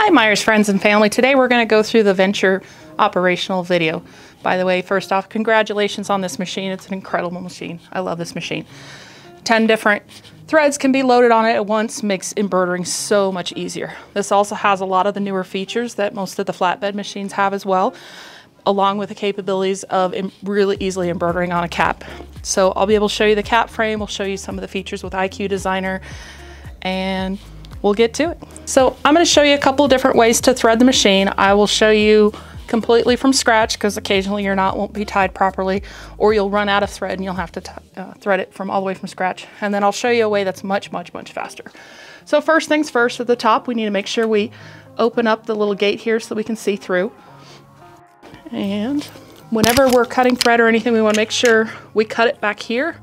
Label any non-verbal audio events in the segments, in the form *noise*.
Hi Myers friends and family. Today we're going to go through the Venture operational video. By the way, first off, congratulations on this machine. It's an incredible machine. I love this machine. 10 different threads can be loaded on it at once, makes embroidering so much easier. This also has a lot of the newer features that most of the flatbed machines have as well, along with the capabilities of really easily embroidering on a cap. So I'll be able to show you the cap frame, we'll show you some of the features with IQ Designer, and we'll get to it. So I'm going to show you a couple different ways to thread the machine. I will show you completely from scratch because occasionally your knot won't be tied properly or you'll run out of thread and you'll have to uh, thread it from all the way from scratch. And then I'll show you a way that's much, much, much faster. So first things first, at the top, we need to make sure we open up the little gate here so we can see through. And whenever we're cutting thread or anything, we want to make sure we cut it back here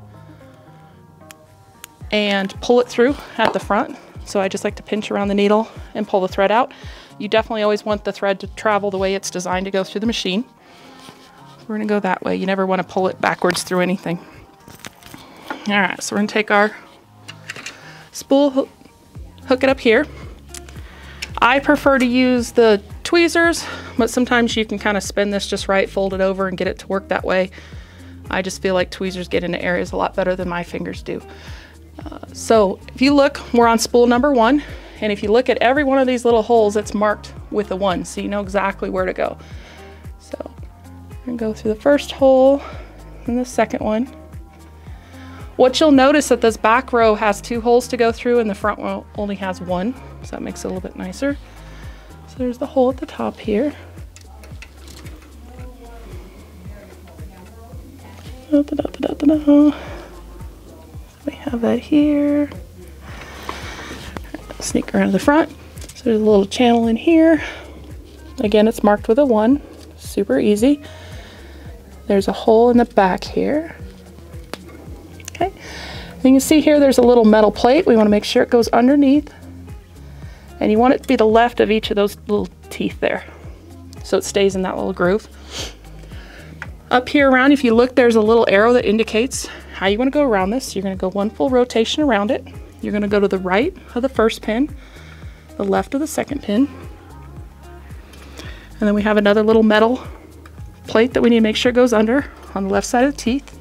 and pull it through at the front. So I just like to pinch around the needle and pull the thread out. You definitely always want the thread to travel the way it's designed to go through the machine. We're gonna go that way. You never wanna pull it backwards through anything. All right, so we're gonna take our spool, hook it up here. I prefer to use the tweezers, but sometimes you can kind of spin this just right, fold it over and get it to work that way. I just feel like tweezers get into areas a lot better than my fingers do so if you look, we're on spool number one. And if you look at every one of these little holes, it's marked with a one, so you know exactly where to go. So gonna go through the first hole and the second one. What you'll notice that this back row has two holes to go through and the front row only has one, so that makes it a little bit nicer. So there's the hole at the top here. Da, da, da, we have that here. Sneak around the front. So there's a little channel in here. Again, it's marked with a one. Super easy. There's a hole in the back here. Okay. And you can see here there's a little metal plate. We want to make sure it goes underneath. And you want it to be the left of each of those little teeth there. So it stays in that little groove. Up here around, if you look, there's a little arrow that indicates how you want to go around this. You're going to go one full rotation around it. You're going to go to the right of the first pin, the left of the second pin. And then we have another little metal plate that we need to make sure it goes under on the left side of the teeth.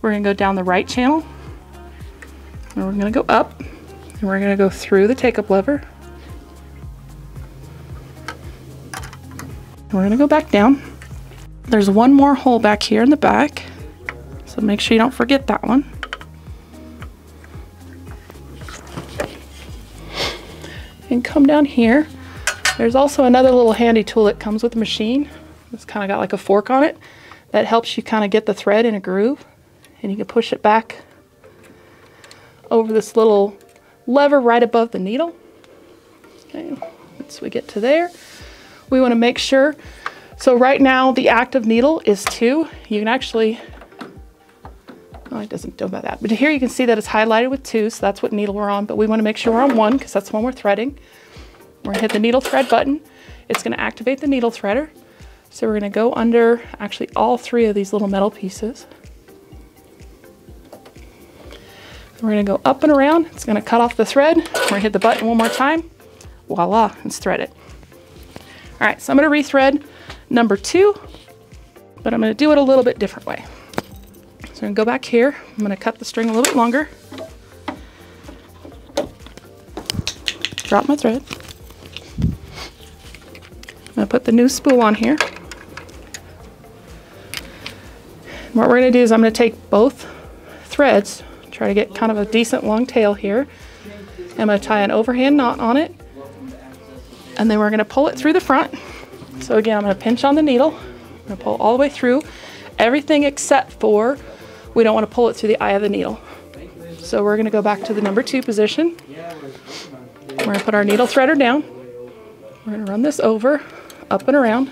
We're going to go down the right channel. And we're going to go up. And we're going to go through the take-up lever. And we're going to go back down. There's one more hole back here in the back. So make sure you don't forget that one. And come down here. There's also another little handy tool that comes with the machine. It's kind of got like a fork on it that helps you kind of get the thread in a groove. And you can push it back over this little lever right above the needle. Okay, once we get to there, we want to make sure. So right now the active needle is two. You can actually Oh, it doesn't do about that. But here you can see that it's highlighted with two, so that's what needle we're on. But we want to make sure we're on one because that's the one we're threading. We're going to hit the needle thread button. It's going to activate the needle threader. So we're going to go under actually all three of these little metal pieces. We're going to go up and around. It's going to cut off the thread. We're going to hit the button one more time. Voila, it's threaded. All right, so I'm going to rethread number two, but I'm going to do it a little bit different way. So I'm gonna go back here. I'm gonna cut the string a little bit longer. Drop my thread. I'm gonna put the new spool on here. what we're gonna do is I'm gonna take both threads, try to get kind of a decent long tail here. I'm gonna tie an overhand knot on it. And then we're gonna pull it through the front. So again, I'm gonna pinch on the needle. I'm gonna pull all the way through everything except for we don't want to pull it through the eye of the needle. So we're going to go back to the number two position. We're going to put our needle threader down. We're going to run this over, up and around,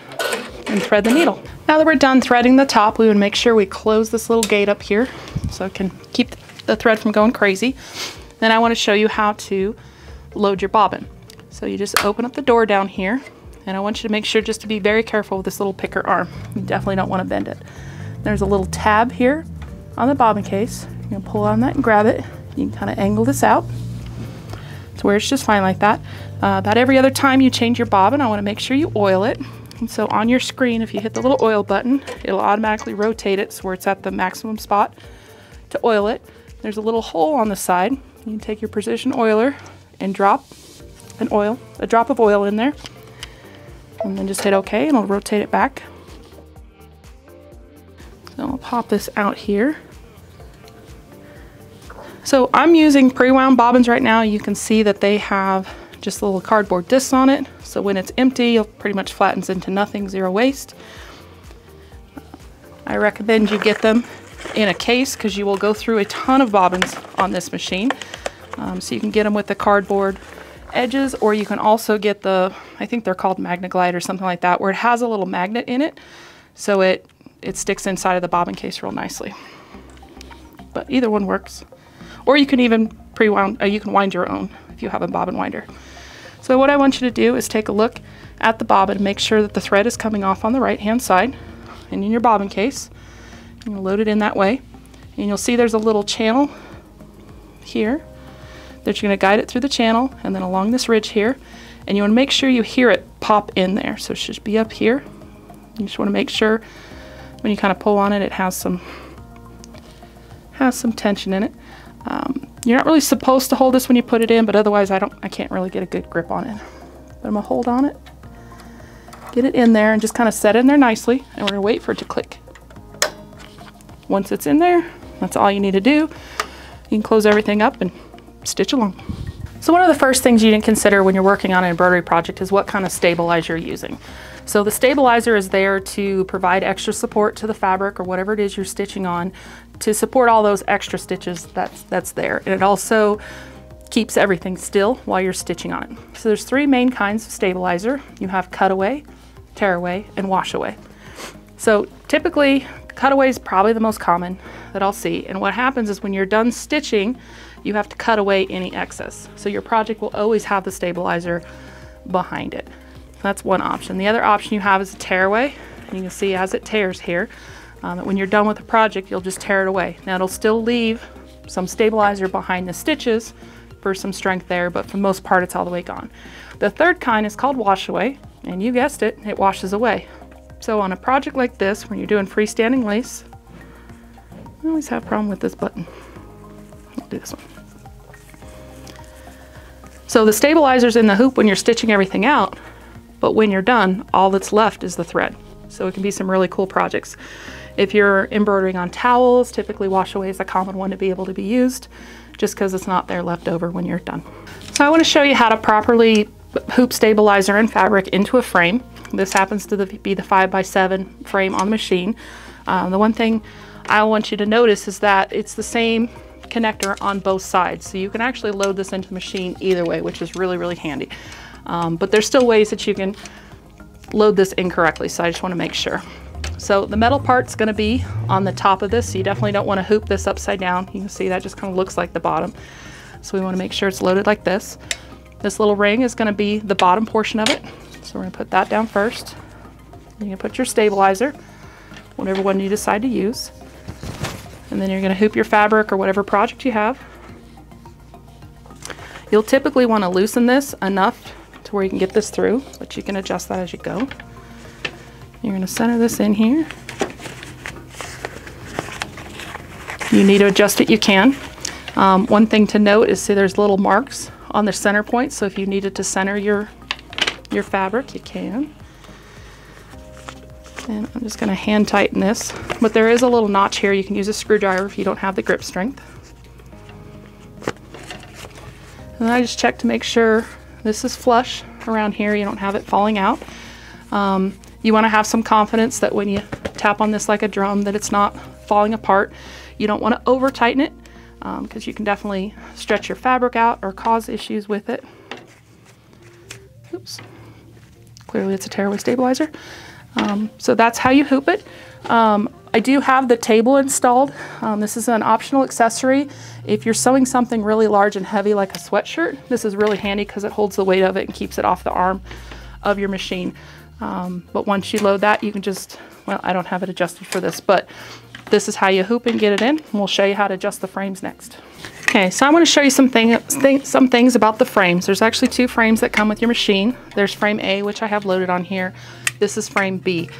and thread the needle. Now that we're done threading the top, we would make sure we close this little gate up here so it can keep the thread from going crazy. Then I want to show you how to load your bobbin. So you just open up the door down here, and I want you to make sure just to be very careful with this little picker arm. You definitely don't want to bend it. There's a little tab here on the bobbin case. You're gonna pull on that and grab it. You can kind of angle this out. to where it's just fine like that. Uh, about every other time you change your bobbin, I want to make sure you oil it. And so on your screen, if you hit the little oil button, it'll automatically rotate it so where it's at the maximum spot to oil it. There's a little hole on the side. You can take your precision oiler and drop an oil, a drop of oil in there. And then just hit OK and it'll rotate it back. So I'll pop this out here. So I'm using pre-wound bobbins right now. You can see that they have just little cardboard discs on it. So when it's empty, it pretty much flattens into nothing, zero waste. I recommend you get them in a case because you will go through a ton of bobbins on this machine. Um, so you can get them with the cardboard edges or you can also get the, I think they're called Magnaglide or something like that, where it has a little magnet in it. So it, it sticks inside of the bobbin case real nicely. But either one works. Or you can even pre-wound, uh, you can wind your own if you have a bobbin winder. So what I want you to do is take a look at the bobbin, and make sure that the thread is coming off on the right hand side and in your bobbin case. You load it in that way. And you'll see there's a little channel here that you're going to guide it through the channel and then along this ridge here. And you want to make sure you hear it pop in there. So it should be up here. You just want to make sure when you kind of pull on it, it has some has some tension in it. Um, you're not really supposed to hold this when you put it in, but otherwise I don't, I can't really get a good grip on it. But I'm gonna hold on it, get it in there and just kind of set it in there nicely. And we're gonna wait for it to click. Once it's in there, that's all you need to do. You can close everything up and stitch along. So one of the first things you need to consider when you're working on an embroidery project is what kind of stabilizer you're using. So the stabilizer is there to provide extra support to the fabric or whatever it is you're stitching on to support all those extra stitches that's, that's there. And it also keeps everything still while you're stitching on it. So there's three main kinds of stabilizer. You have cutaway, tearaway, and washaway. So typically, cutaway is probably the most common that I'll see. And what happens is when you're done stitching, you have to cut away any excess. So your project will always have the stabilizer behind it. That's one option. The other option you have is a tearaway. And You can see as it tears here, um, when you're done with the project, you'll just tear it away. Now it'll still leave some stabilizer behind the stitches for some strength there, but for the most part, it's all the way gone. The third kind is called wash away, and you guessed it, it washes away. So on a project like this, when you're doing freestanding lace, I always have a problem with this button. I'll do this one. So the stabilizer's in the hoop when you're stitching everything out, but when you're done, all that's left is the thread. So it can be some really cool projects. If you're embroidering on towels, typically wash away is a common one to be able to be used just because it's not there left over when you're done. So I want to show you how to properly hoop stabilizer and fabric into a frame. This happens to be the 5x7 frame on the machine. Um, the one thing I want you to notice is that it's the same connector on both sides. So you can actually load this into the machine either way, which is really, really handy. Um, but there's still ways that you can load this incorrectly, so I just want to make sure. So the metal part's going to be on the top of this, so you definitely don't want to hoop this upside down. You can see that just kind of looks like the bottom. So we want to make sure it's loaded like this. This little ring is going to be the bottom portion of it. So we're going to put that down first. You can put your stabilizer, whatever one you decide to use. And then you're going to hoop your fabric or whatever project you have. You'll typically want to loosen this enough to where you can get this through, but you can adjust that as you go. You're going to center this in here. You need to adjust it, you can. Um, one thing to note is see there's little marks on the center point, so if you needed to center your, your fabric, you can. And I'm just going to hand tighten this, but there is a little notch here. You can use a screwdriver if you don't have the grip strength. And I just check to make sure this is flush around here. You don't have it falling out. Um, you want to have some confidence that when you tap on this like a drum that it's not falling apart. You don't want to over tighten it because um, you can definitely stretch your fabric out or cause issues with it. Oops. Clearly it's a tearaway stabilizer. Um, so that's how you hoop it. Um, I do have the table installed. Um, this is an optional accessory. If you're sewing something really large and heavy like a sweatshirt, this is really handy because it holds the weight of it and keeps it off the arm of your machine. Um, but once you load that, you can just, well, I don't have it adjusted for this, but this is how you hoop and get it in. We'll show you how to adjust the frames next. Okay, so I want to show you some, thing, th some things about the frames. There's actually two frames that come with your machine. There's frame A, which I have loaded on here. This is frame B.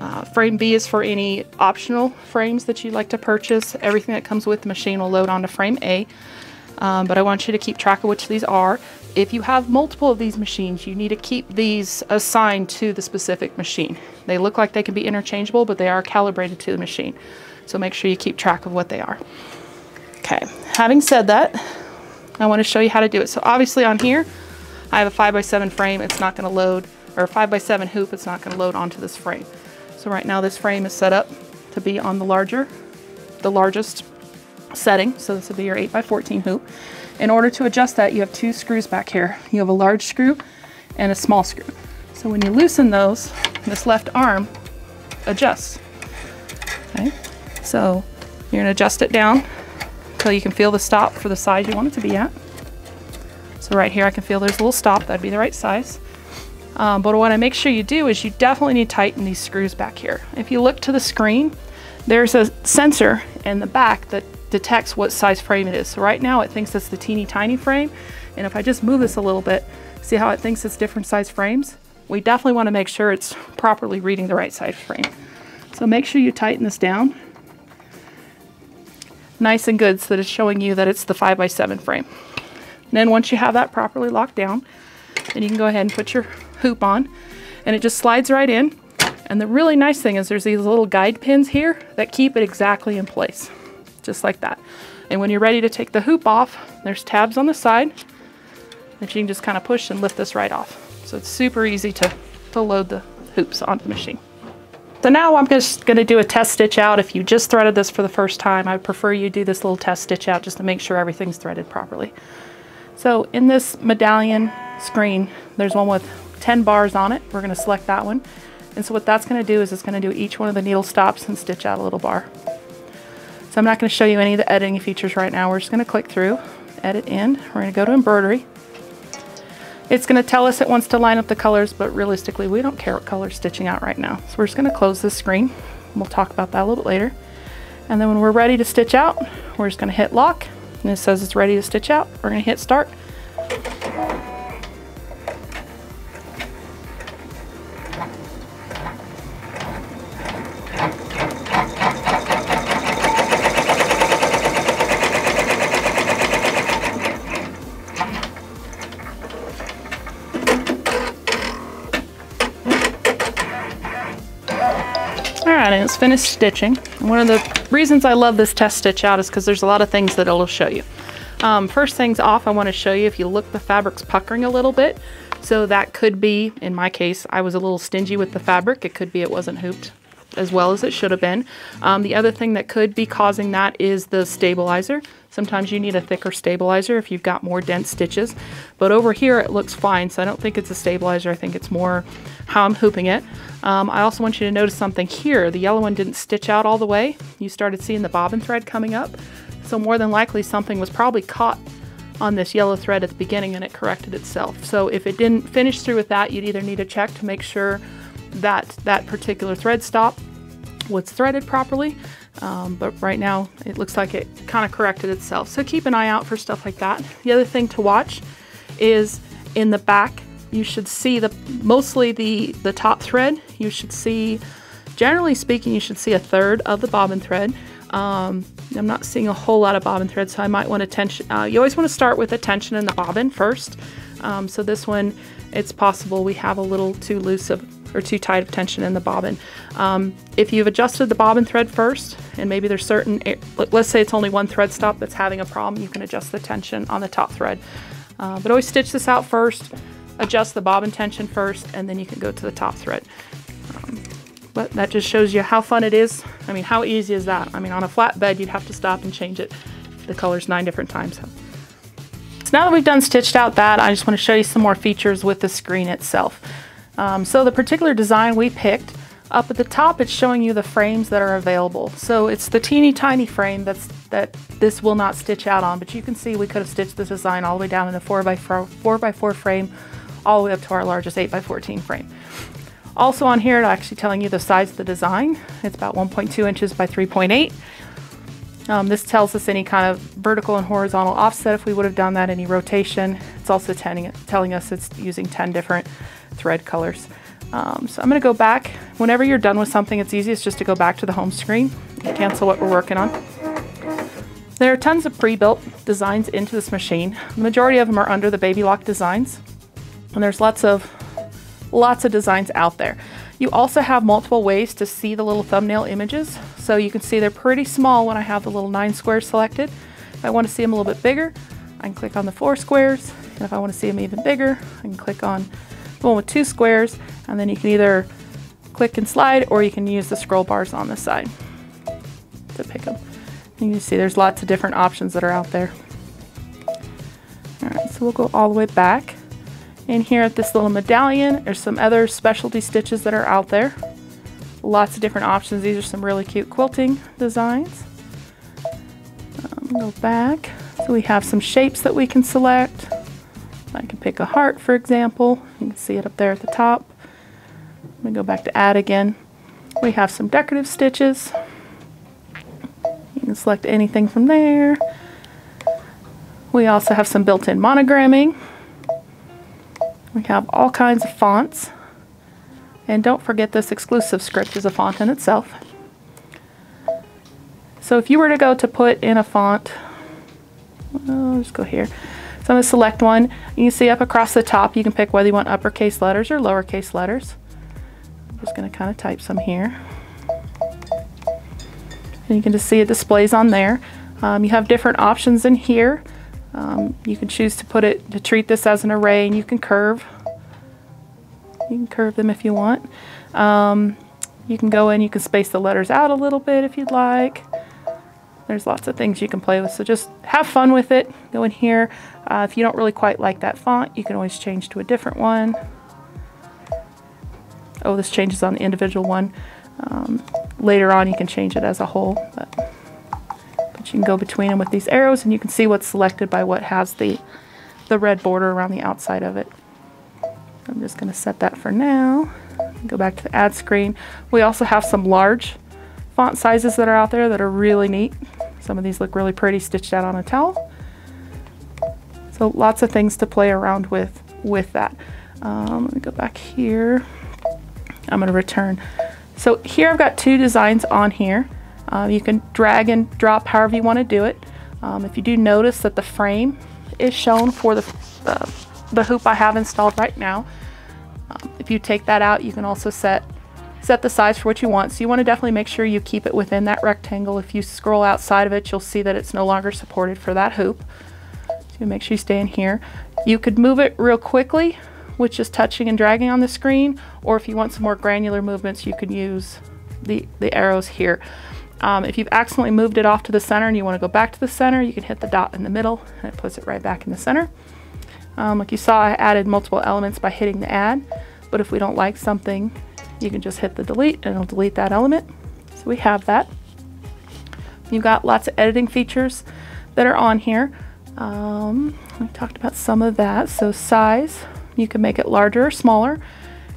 Uh, frame B is for any optional frames that you'd like to purchase. Everything that comes with the machine will load onto frame A. Um, but I want you to keep track of which these are. If you have multiple of these machines, you need to keep these assigned to the specific machine. They look like they can be interchangeable, but they are calibrated to the machine. So make sure you keep track of what they are. Okay, having said that, I want to show you how to do it. So obviously on here, I have a 5x7 frame. It's not going to load, or a 5x7 hoop. It's not going to load onto this frame. So right now this frame is set up to be on the larger, the largest setting. So this would be your 8x14 hoop. In order to adjust that, you have two screws back here. You have a large screw and a small screw. So when you loosen those, this left arm adjusts. Okay, so you're gonna adjust it down until you can feel the stop for the size you want it to be at. So right here I can feel there's a little stop, that'd be the right size. Um, but what I make sure you do is you definitely need to tighten these screws back here. If you look to the screen, there's a sensor in the back that detects what size frame it is. So right now it thinks it's the teeny tiny frame. And if I just move this a little bit, see how it thinks it's different size frames? We definitely want to make sure it's properly reading the right size frame. So make sure you tighten this down nice and good so that it's showing you that it's the 5x7 frame. And then once you have that properly locked down, then you can go ahead and put your hoop on and it just slides right in. And the really nice thing is there's these little guide pins here that keep it exactly in place, just like that. And when you're ready to take the hoop off, there's tabs on the side that you can just kind of push and lift this right off. So it's super easy to, to load the hoops onto the machine. So now I'm just going to do a test stitch out. If you just threaded this for the first time, I prefer you do this little test stitch out just to make sure everything's threaded properly. So in this medallion screen, there's one with 10 bars on it. We're going to select that one. And so what that's going to do is it's going to do each one of the needle stops and stitch out a little bar. So I'm not going to show you any of the editing features right now. We're just going to click through, edit in. We're going to go to embroidery. It's going to tell us it wants to line up the colors, but realistically, we don't care what color stitching out right now. So we're just going to close this screen. We'll talk about that a little bit later. And then when we're ready to stitch out, we're just going to hit lock. And it says it's ready to stitch out. We're going to hit start. It's finished stitching. one of the reasons I love this test stitch out is because there's a lot of things that it'll show you. Um, first things off, I want to show you if you look the fabric's puckering a little bit. So that could be, in my case, I was a little stingy with the fabric. It could be it wasn't hooped as well as it should have been. Um, the other thing that could be causing that is the stabilizer. Sometimes you need a thicker stabilizer if you've got more dense stitches. But over here it looks fine, so I don't think it's a stabilizer. I think it's more how I'm hooping it. Um, I also want you to notice something here. The yellow one didn't stitch out all the way. You started seeing the bobbin thread coming up. So more than likely something was probably caught on this yellow thread at the beginning and it corrected itself. So if it didn't finish through with that, you'd either need to check to make sure that that particular thread stop was threaded properly. Um, but right now it looks like it kind of corrected itself. So keep an eye out for stuff like that. The other thing to watch is in the back, you should see the mostly the, the top thread. You should see, generally speaking, you should see a third of the bobbin thread. Um, I'm not seeing a whole lot of bobbin thread, so I might want to tension. Uh, you always want to start with the tension in the bobbin first. Um, so this one, it's possible we have a little too loose of or too tight of tension in the bobbin. Um, if you've adjusted the bobbin thread first, and maybe there's certain, let's say it's only one thread stop that's having a problem, you can adjust the tension on the top thread. Uh, but always stitch this out first, adjust the bobbin tension first, and then you can go to the top thread. Um, but that just shows you how fun it is. I mean, how easy is that? I mean, on a flat bed, you'd have to stop and change it, the colors nine different times. So now that we've done stitched out that, I just want to show you some more features with the screen itself. Um, so the particular design we picked, up at the top it's showing you the frames that are available. So it's the teeny tiny frame that's that this will not stitch out on, but you can see we could have stitched this design all the way down in a 4x4, 4x4 frame all the way up to our largest 8x14 frame. Also on here, it's actually telling you the size of the design. It's about 1.2 inches by 3.8. Um, this tells us any kind of vertical and horizontal offset if we would have done that, any rotation. It's also telling, us it's using 10 different thread colors. Um, so I'm going to go back. Whenever you're done with something, it's easiest just to go back to the home screen and cancel what we're working on. There are tons of pre-built designs into this machine. The majority of them are under the Baby Lock designs. And there's lots of lots of designs out there. You also have multiple ways to see the little thumbnail images. So you can see they're pretty small when I have the little nine squares selected. If I want to see them a little bit bigger, I can click on the four squares. And if I want to see them even bigger, I can click on the one with two squares. And then you can either click and slide or you can use the scroll bars on the side to pick them. You can see there's lots of different options that are out there. All right, so we'll go all the way back. And here at this little medallion, there's some other specialty stitches that are out there. Lots of different options. These are some really cute quilting designs. Um, go back. So we have some shapes that we can select. I can pick a heart, for example. You can see it up there at the top. Going to go back to add again. We have some decorative stitches. You can select anything from there. We also have some built-in monogramming. We have all kinds of fonts. And don't forget this exclusive script is a font in itself. So if you were to go to put in a font, I'll just go here. So I'm going to select one. You can see up across the top, you can pick whether you want uppercase letters or lowercase letters. I'm just going to kind of type some here. And you can just see it displays on there. Um, you have different options in here. Um, you can choose to put it, to treat this as an array and you can curve. You can curve them if you want. Um, you can go in, you can space the letters out a little bit if you'd like. There's lots of things you can play with, so just have fun with it. Go in here. Uh, if you don't really quite like that font, you can always change to a different one. Oh, this changes on the individual one. Um, later on, you can change it as a whole. But you can go between them with these arrows and you can see what's selected by what has the, the red border around the outside of it. I'm just going to set that for now. Go back to the add screen. We also have some large font sizes that are out there that are really neat. Some of these look really pretty stitched out on a towel. So lots of things to play around with with that. Um, let me go back here. I'm going to return. So here I've got two designs on here. Uh, you can drag and drop however you want to do it. Um, if you do notice that the frame is shown for the, uh, the hoop I have installed right now, um, if you take that out, you can also set set the size for what you want. So you want to definitely make sure you keep it within that rectangle. If you scroll outside of it, you'll see that it's no longer supported for that hoop. So make sure you stay in here. You could move it real quickly with just touching and dragging on the screen, or if you want some more granular movements, you can use the, the arrows here. Um, if you've accidentally moved it off to the center and you want to go back to the center, you can hit the dot in the middle and it puts it right back in the center. Um, like you saw, I added multiple elements by hitting the add, but if we don't like something, you can just hit the delete and it'll delete that element. So we have that. You've got lots of editing features that are on here. Um, we talked about some of that. So size, you can make it larger or smaller.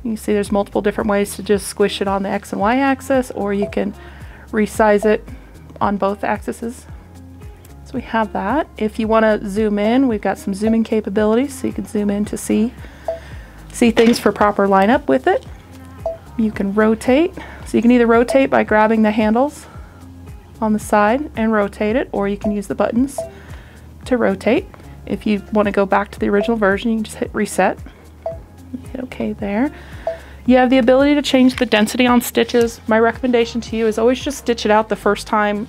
You can see there's multiple different ways to just squish it on the X and Y axis, or you can resize it on both axes. So we have that. If you want to zoom in, we've got some zooming capabilities, so you can zoom in to see, see things for proper lineup with it. You can rotate, so you can either rotate by grabbing the handles on the side and rotate it, or you can use the buttons to rotate. If you want to go back to the original version, you can just hit reset. Hit OK there. You have the ability to change the density on stitches. My recommendation to you is always just stitch it out the first time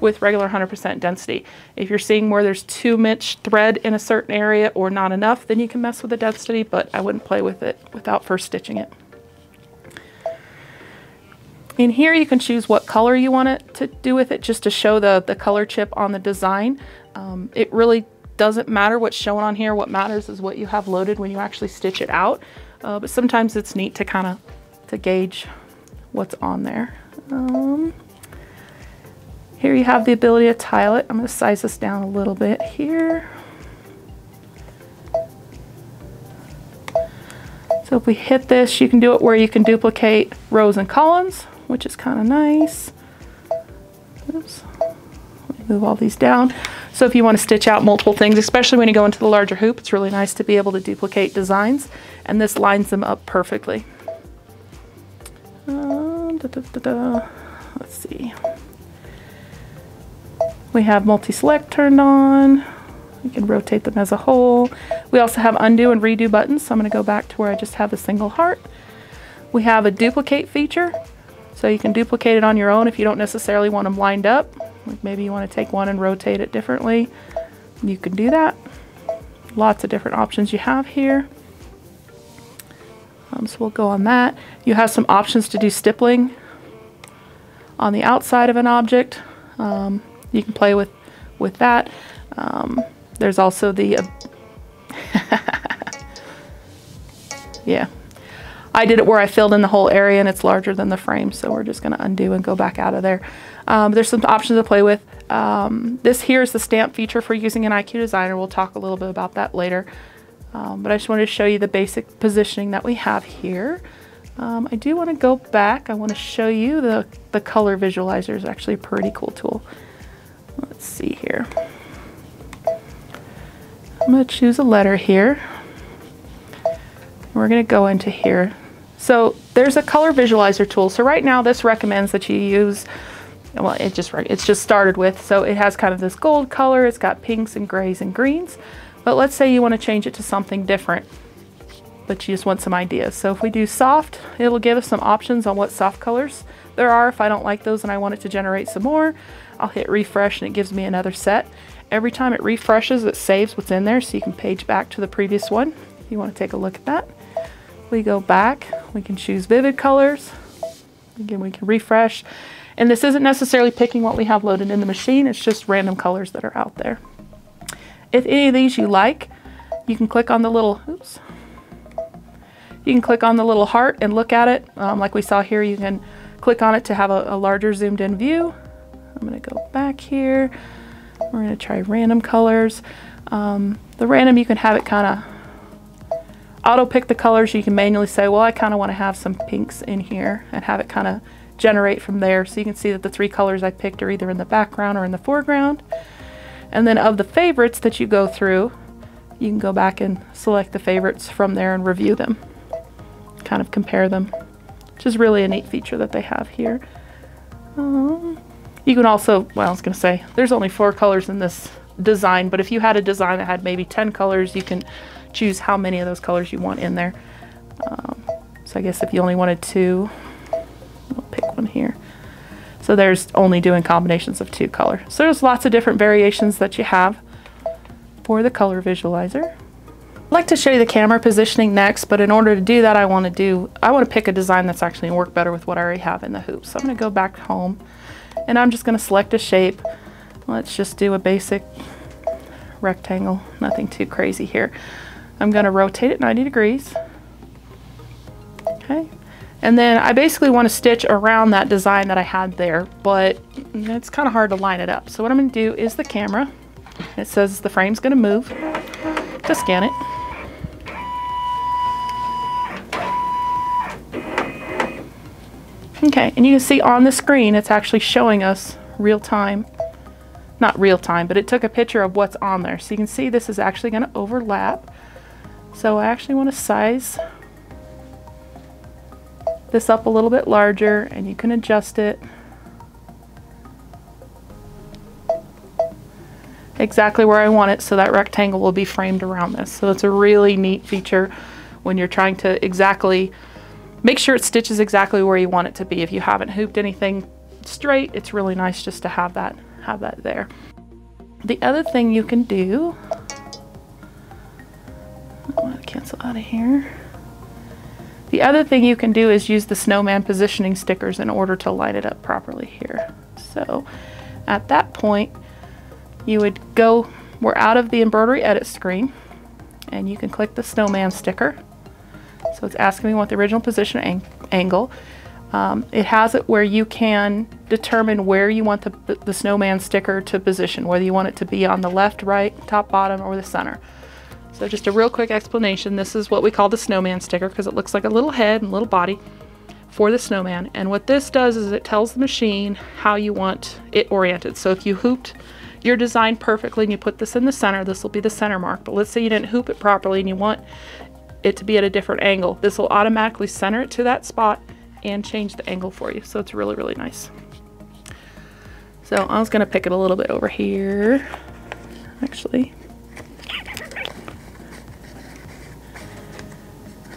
with regular 100% density. If you're seeing where there's too much thread in a certain area or not enough, then you can mess with the density, but I wouldn't play with it without first stitching it. In here you can choose what color you want it to do with it just to show the, the color chip on the design. Um, it really doesn't matter what's shown on here. What matters is what you have loaded when you actually stitch it out. Uh, but sometimes it's neat to kind of to gauge what's on there. Um, here you have the ability to tile it. I'm going to size this down a little bit here. So if we hit this, you can do it where you can duplicate rows and columns, which is kind of nice. Oops. Move all these down. So if you want to stitch out multiple things, especially when you go into the larger hoop, it's really nice to be able to duplicate designs. And this lines them up perfectly. Uh, da, da, da, Let's see. We have multi-select turned on. We can rotate them as a whole. We also have undo and redo buttons. So I'm going to go back to where I just have a single heart. We have a duplicate feature. So you can duplicate it on your own if you don't necessarily want them lined up. Like maybe you want to take one and rotate it differently. You can do that. Lots of different options you have here. Um, so we'll go on that. You have some options to do stippling on the outside of an object. Um, you can play with, with that. Um, there's also the, uh, *laughs* yeah. I did it where I filled in the whole area and it's larger than the frame, so we're just gonna undo and go back out of there. Um, there's some options to play with. Um, this here is the stamp feature for using an IQ Designer. We'll talk a little bit about that later. Um, but I just wanted to show you the basic positioning that we have here. Um, I do want to go back. I want to show you the, the color visualizer is actually a pretty cool tool. Let's see here. I'm going to choose a letter here. We're going to go into here. So there's a color visualizer tool. So right now this recommends that you use, well, it just right, it's just started with. So it has kind of this gold color. It's got pinks and grays and greens. But let's say you want to change it to something different, but you just want some ideas. So if we do soft, it'll give us some options on what soft colors there are. If I don't like those and I want it to generate some more, I'll hit refresh and it gives me another set. Every time it refreshes, it saves what's in there so you can page back to the previous one if you want to take a look at that. We go back, we can choose vivid colors. Again, we can refresh. And this isn't necessarily picking what we have loaded in the machine, it's just random colors that are out there. If any of these you like, you can click on the little, oops, you can click on the little heart and look at it. Um, like we saw here, you can click on it to have a, a larger zoomed in view. I'm gonna go back here. We're gonna try random colors. Um, the random, you can have it kind of auto pick the colors. You can manually say, well, I kind of want to have some pinks in here and have it kind of generate from there. So you can see that the three colors I picked are either in the background or in the foreground. And then of the favorites that you go through, you can go back and select the favorites from there and review them. Kind of compare them, which is really a neat feature that they have here. Um, you can also, well, I was going to say, there's only four colors in this design, but if you had a design that had maybe 10 colors, you can choose how many of those colors you want in there. Um, so I guess if you only wanted two, I'll pick one here. So there's only doing combinations of two color. So there's lots of different variations that you have for the color visualizer. I'd like to show you the camera positioning next, but in order to do that, I want to do, I want to pick a design that's actually work better with what I already have in the hoop. So I'm going to go back home and I'm just going to select a shape. Let's just do a basic rectangle, nothing too crazy here. I'm going to rotate it 90 degrees. Okay, and then I basically want to stitch around that design that I had there, but it's kind of hard to line it up. So what I'm going to do is the camera. It says the frame's going to move to scan it. Okay, and you can see on the screen it's actually showing us real time. Not real time, but it took a picture of what's on there. So you can see this is actually going to overlap. So I actually want to size this up a little bit larger and you can adjust it exactly where I want it so that rectangle will be framed around this. So it's a really neat feature when you're trying to exactly make sure it stitches exactly where you want it to be. If you haven't hooped anything straight, it's really nice just to have that have that there. The other thing you can do, I want to cancel out of here. The other thing you can do is use the snowman positioning stickers in order to line it up properly here. So at that point, you would go, we're out of the embroidery edit screen, and you can click the snowman sticker. So it's asking me what the original position ang angle. Um, it has it where you can determine where you want the, the snowman sticker to position, whether you want it to be on the left, right, top, bottom, or the center. So just a real quick explanation. This is what we call the snowman sticker because it looks like a little head and little body for the snowman. And what this does is it tells the machine how you want it oriented. So if you hooped your design perfectly and you put this in the center, this will be the center mark. But let's say you didn't hoop it properly and you want it to be at a different angle. This will automatically center it to that spot and change the angle for you. So it's really, really nice. So I was gonna pick it a little bit over here, actually.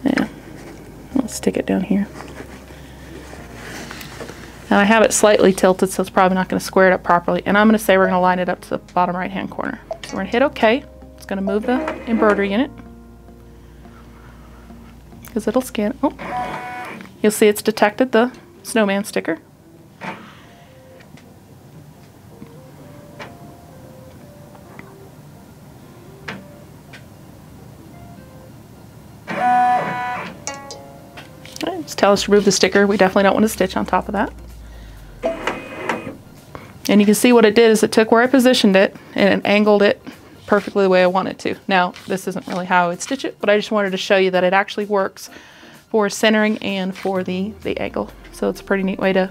Yeah, I'll stick it down here. Now I have it slightly tilted, so it's probably not gonna square it up properly. And I'm gonna say we're gonna line it up to the bottom right-hand corner. So we're gonna hit okay. It's gonna move the embroidery in it. Because it'll scan, oh. You'll see it's detected the snowman sticker. Just tell us to remove the sticker. We definitely don't want to stitch on top of that. And you can see what it did is it took where I positioned it and it angled it perfectly the way I want it to. Now, this isn't really how I would stitch it, but I just wanted to show you that it actually works for centering and for the, the angle. So it's a pretty neat way to,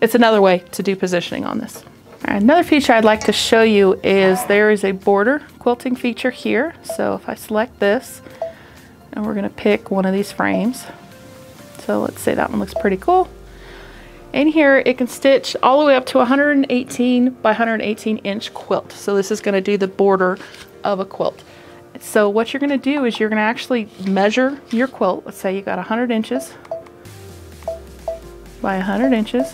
it's another way to do positioning on this. Right, another feature I'd like to show you is there is a border quilting feature here. So if I select this, and we're gonna pick one of these frames. So let's say that one looks pretty cool. In here, it can stitch all the way up to 118 by 118 inch quilt. So this is gonna do the border of a quilt. So what you're gonna do is you're gonna actually measure your quilt. Let's say you got 100 inches by 100 inches.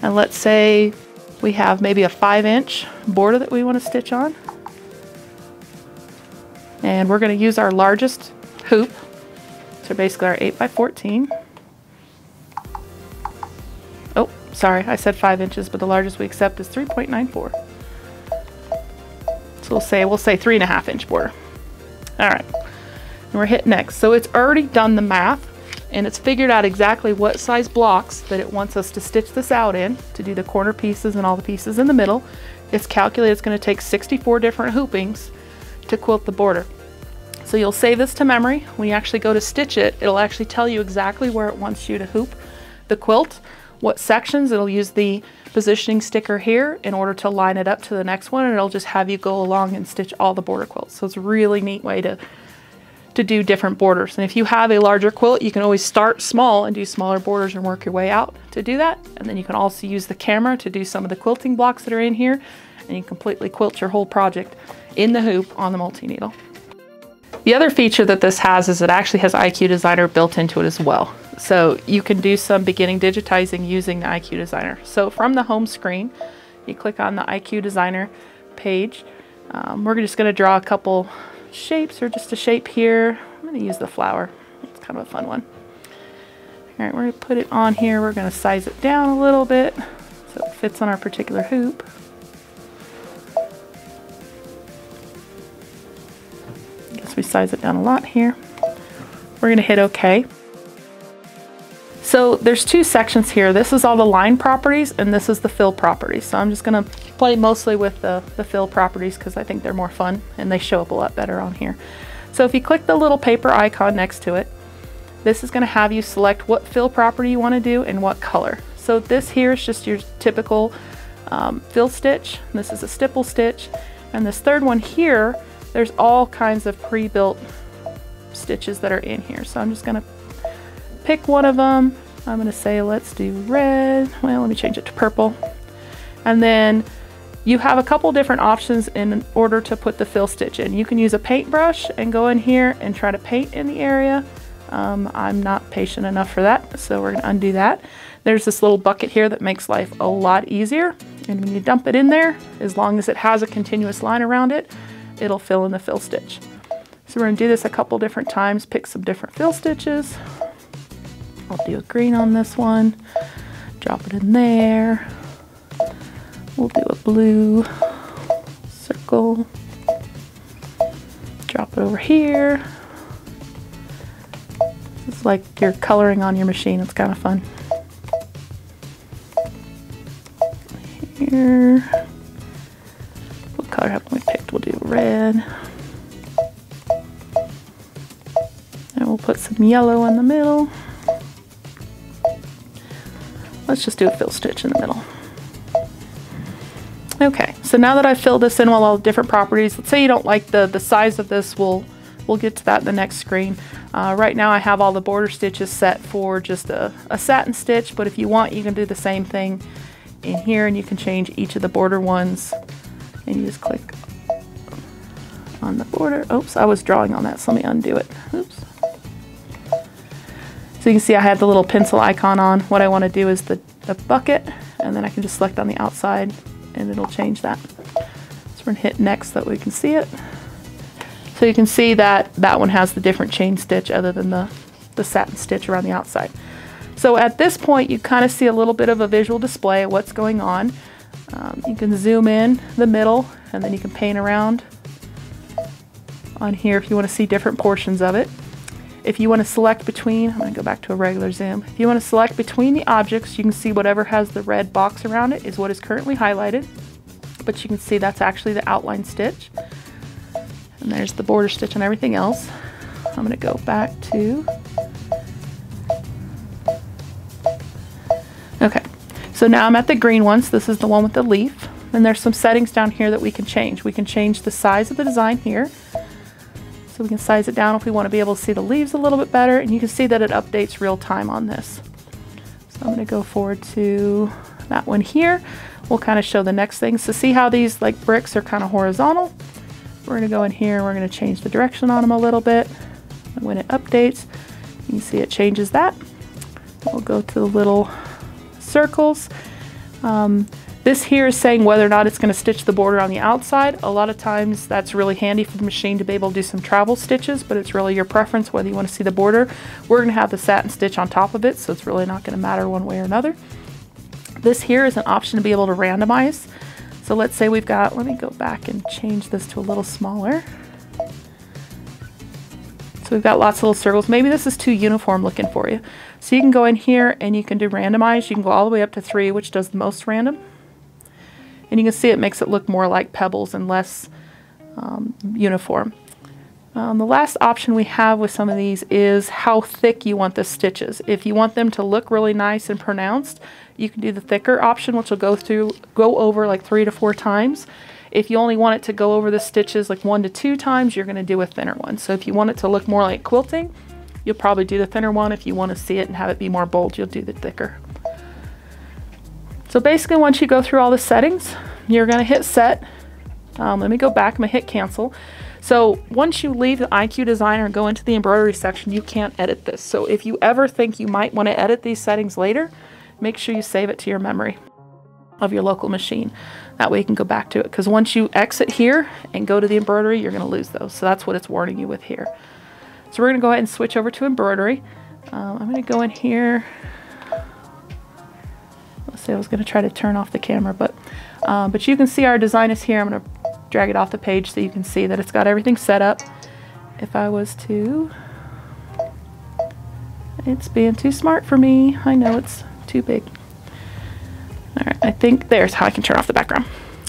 And let's say we have maybe a five inch border that we wanna stitch on. And we're gonna use our largest hoop. So basically our eight by 14. Oh, sorry, I said five inches, but the largest we accept is 3.94. So we'll say, we'll say three and a half inch border. All right, and we're hit next. So it's already done the math and it's figured out exactly what size blocks that it wants us to stitch this out in to do the corner pieces and all the pieces in the middle. It's calculated it's gonna take 64 different hoopings to quilt the border. So you'll save this to memory. When you actually go to stitch it, it'll actually tell you exactly where it wants you to hoop the quilt, what sections. It'll use the positioning sticker here in order to line it up to the next one, and it'll just have you go along and stitch all the border quilts. So it's a really neat way to to do different borders. And if you have a larger quilt, you can always start small and do smaller borders and work your way out to do that. And then you can also use the camera to do some of the quilting blocks that are in here, and you completely quilt your whole project in the hoop on the multi-needle. The other feature that this has is it actually has IQ Designer built into it as well. So you can do some beginning digitizing using the IQ Designer. So from the home screen, you click on the IQ Designer page. Um, we're just going to draw a couple shapes or just a shape here. I'm going to use the flower. It's kind of a fun one. All right, we're going to put it on here. We're going to size it down a little bit so it fits on our particular hoop. We size it down a lot here. We're gonna hit okay. So there's two sections here. This is all the line properties and this is the fill properties. So I'm just gonna play mostly with the, the fill properties because I think they're more fun and they show up a lot better on here. So if you click the little paper icon next to it, this is gonna have you select what fill property you wanna do and what color. So this here is just your typical um, fill stitch. This is a stipple stitch. And this third one here there's all kinds of pre-built stitches that are in here. So I'm just gonna pick one of them. I'm gonna say, let's do red. Well, let me change it to purple. And then you have a couple different options in order to put the fill stitch in. You can use a paintbrush and go in here and try to paint in the area. Um, I'm not patient enough for that, so we're gonna undo that. There's this little bucket here that makes life a lot easier. And when you dump it in there, as long as it has a continuous line around it, it'll fill in the fill stitch. So we're gonna do this a couple different times, pick some different fill stitches. I'll do a green on this one, drop it in there. We'll do a blue circle, drop it over here. It's like you're coloring on your machine, it's kind of fun. Here, some yellow in the middle. Let's just do a fill stitch in the middle. Okay, so now that I've filled this in with all the different properties, let's say you don't like the, the size of this, we'll, we'll get to that in the next screen. Uh, right now I have all the border stitches set for just a, a satin stitch, but if you want, you can do the same thing in here and you can change each of the border ones and you just click on the border. Oops, I was drawing on that, so let me undo it. Oops. So you can see I have the little pencil icon on. What I want to do is the, the bucket, and then I can just select on the outside and it'll change that. So we're gonna hit next so that we can see it. So you can see that that one has the different chain stitch other than the, the satin stitch around the outside. So at this point, you kind of see a little bit of a visual display of what's going on. Um, you can zoom in the middle and then you can paint around on here if you want to see different portions of it. If you want to select between, I'm going to go back to a regular zoom. If you want to select between the objects, you can see whatever has the red box around it is what is currently highlighted. But you can see that's actually the outline stitch. And there's the border stitch and everything else. I'm going to go back to Okay, so now I'm at the green ones. This is the one with the leaf. And there's some settings down here that we can change. We can change the size of the design here. So we can size it down if we want to be able to see the leaves a little bit better. And you can see that it updates real time on this. So I'm going to go forward to that one here. We'll kind of show the next thing. So see how these like bricks are kind of horizontal? We're going to go in here and we're going to change the direction on them a little bit. And when it updates, you can see it changes that. We'll go to the little circles. Um, this here is saying whether or not it's going to stitch the border on the outside. A lot of times that's really handy for the machine to be able to do some travel stitches, but it's really your preference whether you want to see the border. We're going to have the satin stitch on top of it, so it's really not going to matter one way or another. This here is an option to be able to randomize. So let's say we've got, let me go back and change this to a little smaller. So we've got lots of little circles. Maybe this is too uniform looking for you. So you can go in here and you can do randomize. You can go all the way up to three, which does the most random. And you can see it makes it look more like pebbles and less um, uniform. Um, the last option we have with some of these is how thick you want the stitches. If you want them to look really nice and pronounced, you can do the thicker option, which will go through, go over like three to four times. If you only want it to go over the stitches like one to two times, you're going to do a thinner one. So if you want it to look more like quilting, You'll probably do the thinner one. If you want to see it and have it be more bold, you'll do the thicker. So basically, once you go through all the settings, you're going to hit set. Um, let me go back. I'm to hit cancel. So once you leave the IQ Designer and go into the embroidery section, you can't edit this. So if you ever think you might want to edit these settings later, make sure you save it to your memory of your local machine. That way you can go back to it. Because once you exit here and go to the embroidery, you're going to lose those. So that's what it's warning you with here. So we're going to go ahead and switch over to embroidery. Um, I'm to go in here. Let's see, I was going to try to turn off the camera, but um, but you can see our design is here. I'm to drag it off the page so you can see that it's got everything set up. If I was to, it's being too smart for me. I know it's too big. All right, I think there's how I can turn off the background.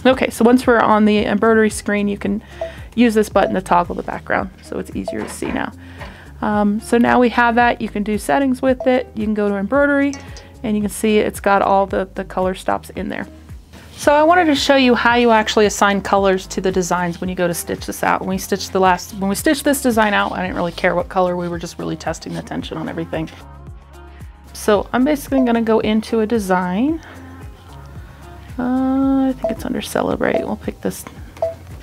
Okay, so once we're on the embroidery screen, you can use this button to toggle the background so it's easier to see now. Um, so now we have that, you can do settings with it, you can go to embroidery and you can see it's got all the, the color stops in there. So I wanted to show you how you actually assign colors to the designs when you go to stitch this out. When we stitched the last, when we stitched this design out, I didn't really care what color, we were just really testing the tension on everything. So I'm basically gonna go into a design. Uh, I think it's under celebrate. We'll pick this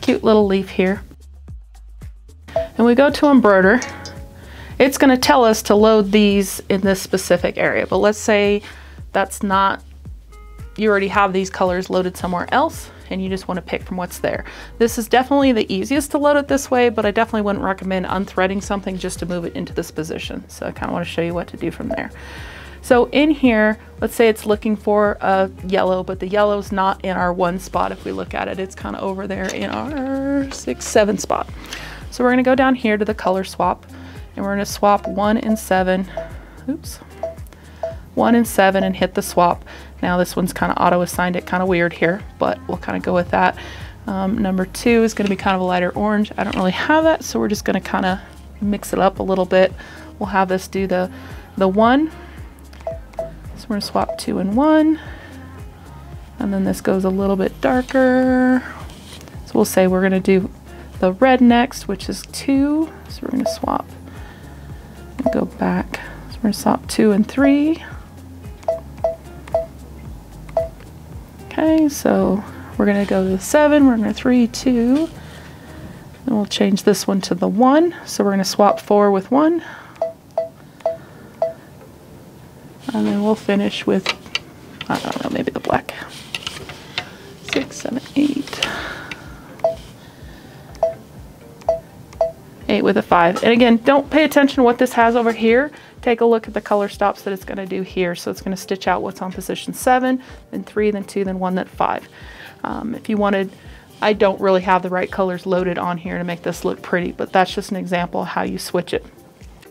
cute little leaf here. And we go to embroider. It's going to tell us to load these in this specific area. But let's say that's not, you already have these colors loaded somewhere else and you just want to pick from what's there. This is definitely the easiest to load it this way, but I definitely wouldn't recommend unthreading something just to move it into this position. So I kind of want to show you what to do from there. So in here, let's say it's looking for a yellow, but the yellow's not in our one spot. If we look at it, it's kind of over there in our six, seven spot. So we're gonna go down here to the color swap and we're gonna swap one and seven, oops, one and seven and hit the swap. Now this one's kind of auto assigned it kind of weird here, but we'll kind of go with that. Um, number two is gonna be kind of a lighter orange. I don't really have that, so we're just gonna kind of mix it up a little bit. We'll have this do the, the one so we're gonna swap two and one. And then this goes a little bit darker. So we'll say we're gonna do the red next, which is two. So we're gonna swap and go back. So we're gonna swap two and three. Okay, so we're gonna go to the seven, we're gonna three, two. And we'll change this one to the one. So we're gonna swap four with one. And then we'll finish with, I don't know, with a 5. And again, don't pay attention to what this has over here. Take a look at the color stops that it's going to do here. So it's going to stitch out what's on position 7, then 3, then 2, then 1, then 5. Um, if you wanted, I don't really have the right colors loaded on here to make this look pretty, but that's just an example of how you switch it.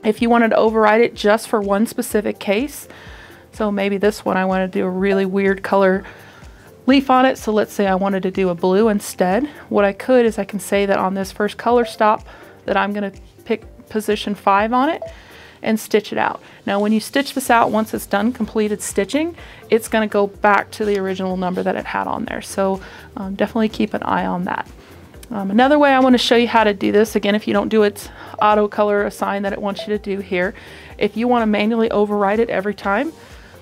If you wanted to override it just for one specific case, so maybe this one I want to do a really weird color leaf on it. So let's say I wanted to do a blue instead. What I could is I can say that on this first color stop, that I'm going to pick position five on it and stitch it out. Now when you stitch this out, once it's done completed stitching, it's going to go back to the original number that it had on there. So um, definitely keep an eye on that. Um, another way I want to show you how to do this, again, if you don't do its auto color assign that it wants you to do here, if you want to manually override it every time,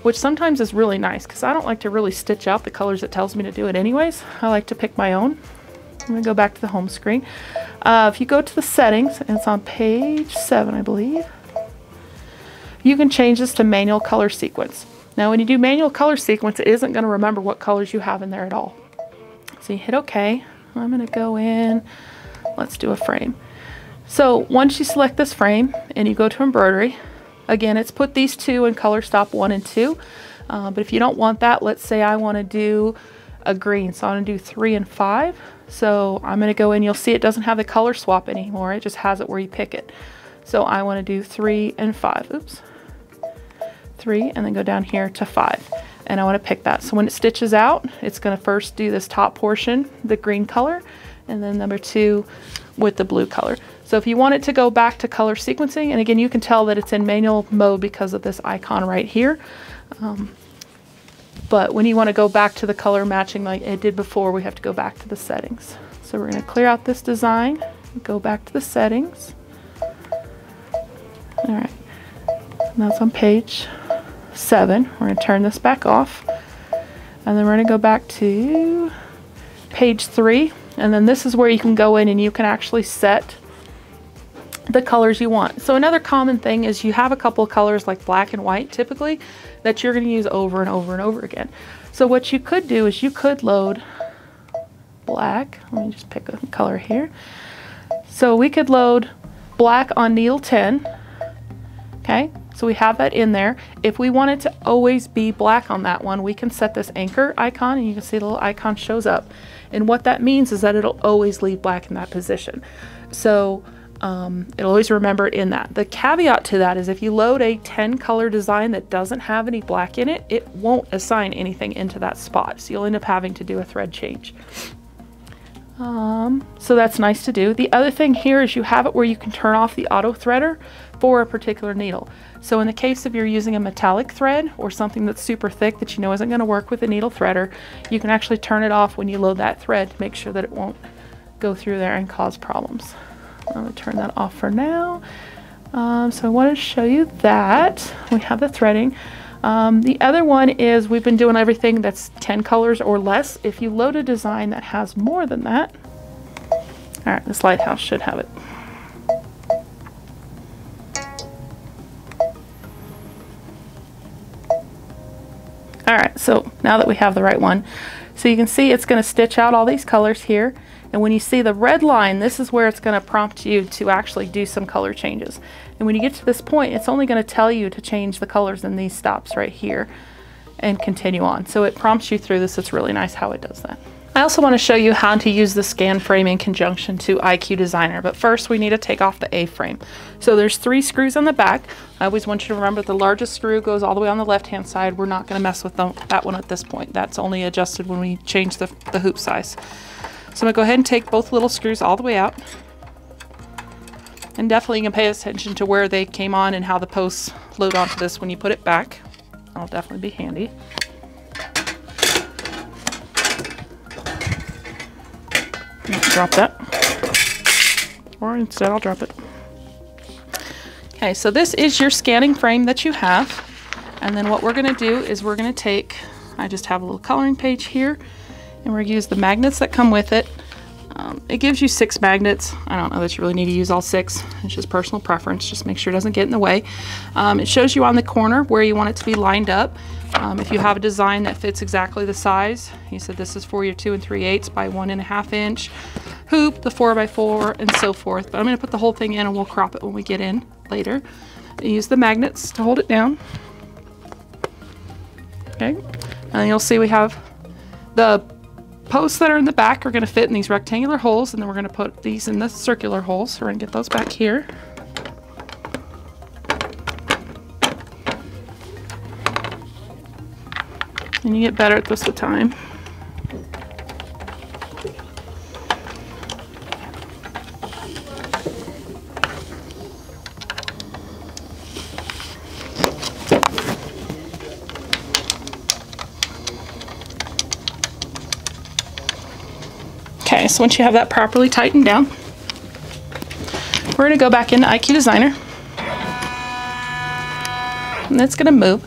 which sometimes is really nice because I don't like to really stitch out the colors it tells me to do it anyways. I like to pick my own. I'm to go back to the home screen. Uh, if you go to the settings, and it's on page 7, I believe, you can change this to manual color sequence. Now when you do manual color sequence, it isn't going to remember what colors you have in there at all. So you hit OK. I'm going to go in, let's do a frame. So once you select this frame and you go to embroidery, Again, it's put these two in color stop one and two. Uh, but if you don't want that, let's say I want to do a green. So I'm to do three and five. So I'm going to go in, you'll see it doesn't have the color swap anymore. It just has it where you pick it. So I want to do three and five. Oops. Three and then go down here to five. And I want to pick that. So when it stitches out, it's going to first do this top portion, the green color, and then number two with the blue color. So if you want it to go back to color sequencing, and again, you can tell that it's in manual mode because of this icon right here. Um, but when you want to go back to the color matching like it did before, we have to go back to the settings. So we're going to clear out this design, go back to the settings. All right, and that's on page seven. We're going to turn this back off. And then we're going to go back to page three. And then this is where you can go in and you can actually set the colors you want. So another common thing is you have a couple of colors like black and white typically that you're going to use over and over and over again. So what you could do is you could load black. Let me just pick a color here. So we could load black on needle 10. Okay, so we have that in there. If we want it to always be black on that one, we can set this anchor icon and you can see the little icon shows up. And what that means is that it'll always leave black in that position. So um, it'll always remember it in that. The caveat to that is if you load a 10 color design that doesn't have any black in it, it won't assign anything into that spot. So you'll end up having to do a thread change. Um, so that's nice to do. The other thing here is you have it where you can turn off the auto threader for a particular needle. So in the case of you're using a metallic thread or something that's super thick that you know isn't going to work with a needle threader, you can actually turn it off when you load that thread to make sure that it won't go through there and cause problems. I'm to turn that off for now. Um, so I wanted to show you that. We have the threading. Um, the other one is we've been doing everything that's 10 colors or less. If you load a design that has more than that, all right, this lighthouse should have it. All right, so now that we have the right one, so you can see it's going to stitch out all these colors here. And when you see the red line, this is where it's going to prompt you to actually do some color changes. And when you get to this point, it's only going to tell you to change the colors in these stops right here and continue on. So it prompts you through this. It's really nice how it does that. I also want to show you how to use the scan frame in conjunction to IQ Designer, but first we need to take off the A-frame. So there's three screws on the back. I always want you to remember the largest screw goes all the way on the left-hand side. We're not going to mess with them, that one at this point. That's only adjusted when we change the, the hoop size. So I'm gonna go ahead and take both little screws all the way out. And definitely you can pay attention to where they came on and how the posts load onto this when you put it back. That'll definitely be handy. Drop that. Or instead I'll drop it. Okay, so this is your scanning frame that you have. And then what we're gonna do is we're gonna take, I just have a little coloring page here and we're gonna use the magnets that come with it. Um, it gives you six magnets. I don't know that you really need to use all six. It's just personal preference. Just make sure it doesn't get in the way. Um, it shows you on the corner where you want it to be lined up. Um, if you have a design that fits exactly the size, you said this is for your two and three eighths by one and a half inch hoop, the four by four, and so forth. But I'm gonna put the whole thing in and we'll crop it when we get in later. use the magnets to hold it down. Okay, and you'll see we have the posts that are in the back are going to fit in these rectangular holes and then we're going to put these in the circular holes. So we're going to get those back here. And you get better at this with time. So once you have that properly tightened down, we're going to go back into IQ Designer. And it's going to move.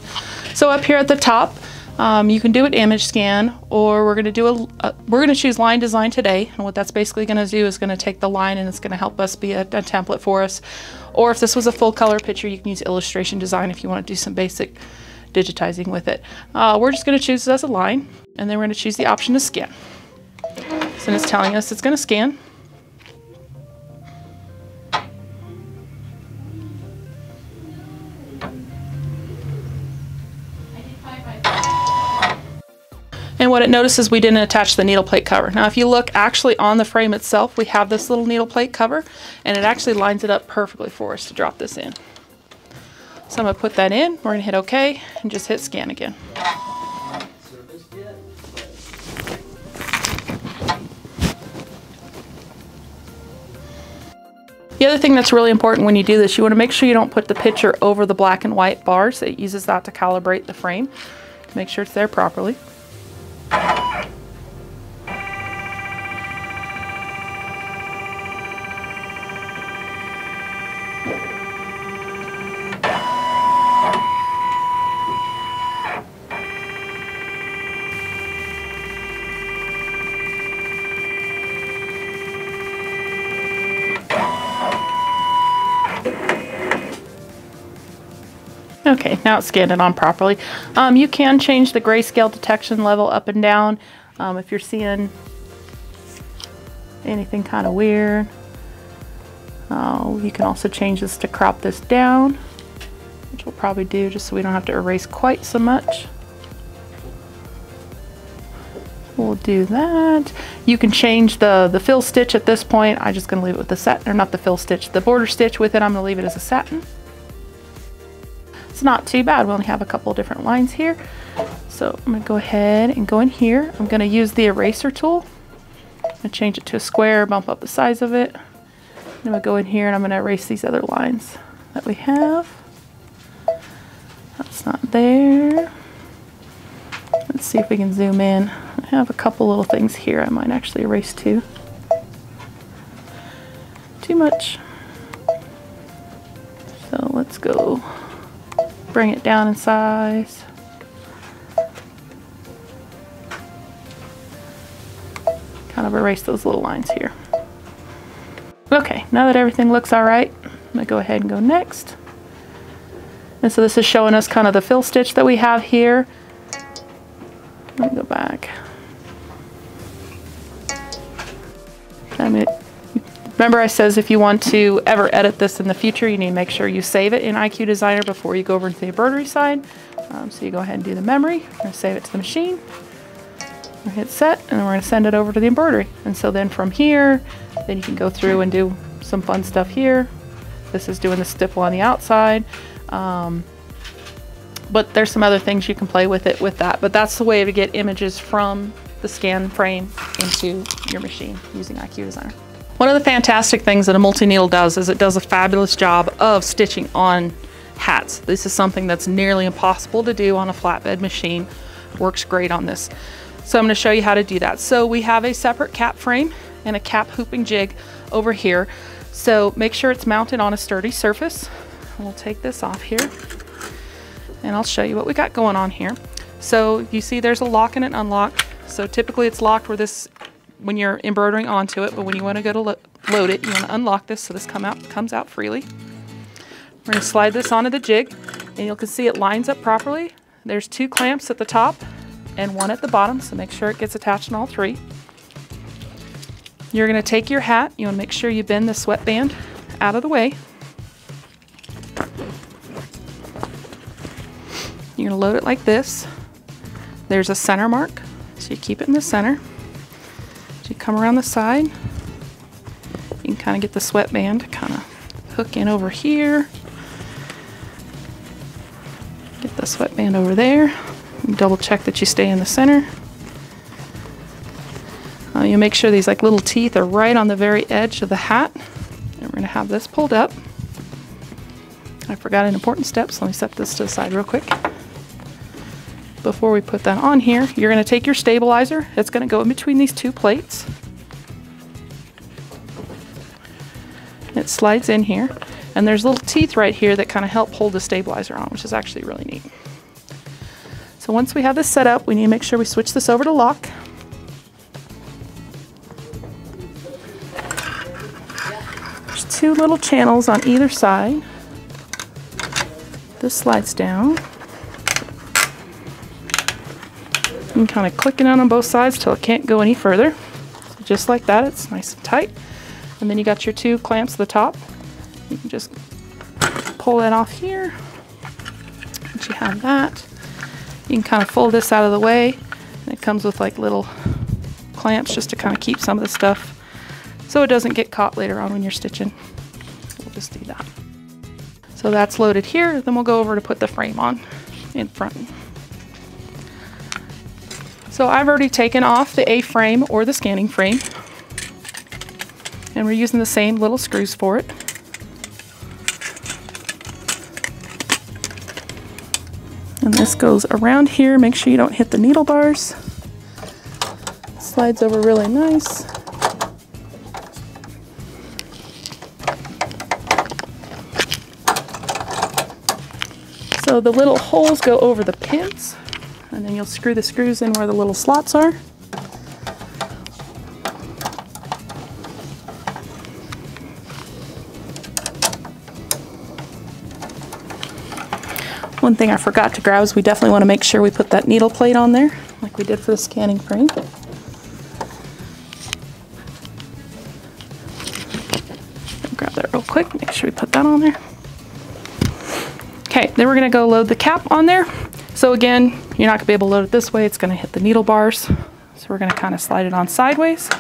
So up here at the top, um, you can do an image scan, or we're going to do a, a we're going to choose line design today. And what that's basically going to do is going to take the line and it's going to help us be a, a, template for us. Or if this was a full color picture, you can use illustration design if you want to do some basic digitizing with it. Uh, we're just going to choose as a line, and then we're going to choose the option to scan. So it's telling us it's going to scan. And what it notices we didn't attach the needle plate cover. Now if you look actually on the frame itself, we have this little needle plate cover and it actually lines it up perfectly for us to drop this in. So I'm going to put that in, we're going to hit OK and just hit scan again. The other thing that's really important when you do this, you want to make sure you don't put the picture over the black and white bars. It uses that to calibrate the frame to make sure it's there properly. Okay, now it's scanned it on properly. Um, you can change the grayscale detection level up and down um, if you're seeing anything kind of weird. Uh, you can also change this to crop this down, which we'll probably do just so we don't have to erase quite so much. We'll do that. You can change the, the fill stitch at this point. I'm just gonna leave it with the set, or not the fill stitch, the border stitch with it, I'm gonna leave it as a satin not too bad. We only have a couple different lines here. So I'm gonna go ahead and go in here. I'm gonna use the eraser tool. I'm gonna change it to a square, bump up the size of it. I'm gonna go in here and I'm gonna erase these other lines that we have. That's not there. Let's see if we can zoom in. I have a couple little things here I might actually erase too. Too much. So let's go bring it down in size. Kind of erase those little lines here. Okay, now that everything looks all right, I'm gonna go ahead and go next. And so this is showing us kind of the fill stitch that we have here. Let me go back. I mean, Remember I says if you want to ever edit this in the future, you need to make sure you save it in IQ Designer before you go over to the embroidery side. Um, so you go ahead and do the memory. We're going to save it to the machine. we hit set, and then we're going to send it over to the embroidery. And so then from here, then you can go through and do some fun stuff here. This is doing the stipple on the outside. Um, but there's some other things you can play with it with that. But that's the way to get images from the scan frame into your machine using IQ Designer. One of the fantastic things that a multi-needle does is it does a fabulous job of stitching on hats. This is something that's nearly impossible to do on a flatbed machine. Works great on this. So I'm going to show you how to do that. So we have a separate cap frame and a cap hooping jig over here. So make sure it's mounted on a sturdy surface. We'll take this off here and I'll show you what we got going on here. So you see there's a lock and an unlock. So typically it's locked where this, when you're embroidering onto it, but when you want to go to lo load it, you want to unlock this so this come out comes out freely. We're going to slide this onto the jig and you can see it lines up properly. There's two clamps at the top and one at the bottom, so make sure it gets attached in all three. You're going to take your hat, you want to make sure you bend the sweatband out of the way. You're going to load it like this. There's a center mark, so you keep it in the center. You come around the side, you can kind of get the sweatband to kind of hook in over here. Get the sweatband over there. Double check that you stay in the center. Uh, you make sure these like little teeth are right on the very edge of the hat. And we're going to have this pulled up. I forgot an important step, so let me set this to the side real quick. Before we put that on here, you're going to take your stabilizer. It's going to go in between these two plates. It slides in here. And there's little teeth right here that kind of help hold the stabilizer on, which is actually really neat. So once we have this set up, we need to make sure we switch this over to lock. There's two little channels on either side. This slides down. Can kind of clicking on on both sides till it can't go any further. So just like that, it's nice and tight. And then you got your two clamps at the top. You can just pull that off here. Once you have that, you can kind of fold this out of the way. And it comes with like little clamps just to kind of keep some of the stuff so it doesn't get caught later on when you're stitching. We'll just do that. So that's loaded here. Then we'll go over to put the frame on in front. So I've already taken off the A-frame or the scanning frame. And we're using the same little screws for it. And this goes around here. Make sure you don't hit the needle bars. Slides over really nice. So the little holes go over the pins and then you'll screw the screws in where the little slots are. One thing I forgot to grab is we definitely want to make sure we put that needle plate on there, like we did for the scanning frame. Grab that real quick, make sure we put that on there. Okay, then we're gonna go load the cap on there. So again, you're not gonna be able to load it this way, it's gonna hit the needle bars. So we're gonna kind of slide it on sideways,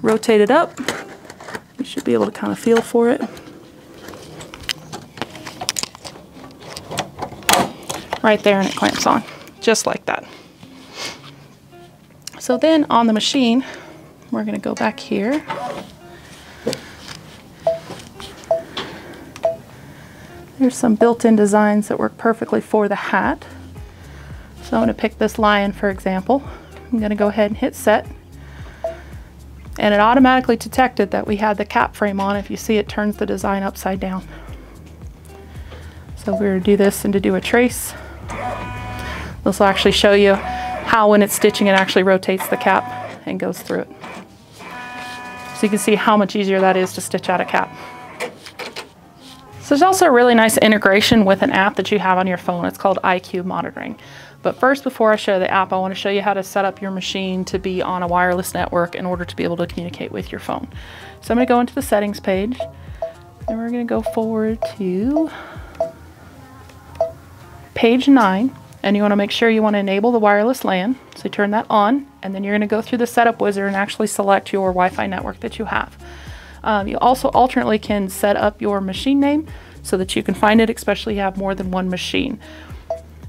rotate it up. You should be able to kind of feel for it. right there and it clamps on, just like that. So then on the machine, we're gonna go back here. There's some built-in designs that work perfectly for the hat. So I'm gonna pick this lion, for example. I'm gonna go ahead and hit set. And it automatically detected that we had the cap frame on. If you see, it turns the design upside down. So we're gonna do this and to do a trace. This will actually show you how when it's stitching it actually rotates the cap and goes through it. So you can see how much easier that is to stitch out a cap. So there's also a really nice integration with an app that you have on your phone. It's called IQ Monitoring. But first, before I show the app, I want to show you how to set up your machine to be on a wireless network in order to be able to communicate with your phone. So I'm going to go into the settings page and we're going to go forward to page 9 and you want to make sure you want to enable the wireless LAN. So turn that on, and then you're going to go through the setup wizard and actually select your Wi-Fi network that you have. Um, you also alternately can set up your machine name so that you can find it, especially if you have more than one machine.